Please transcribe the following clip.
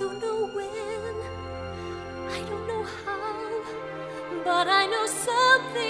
don't know when, I don't know how, but I know something.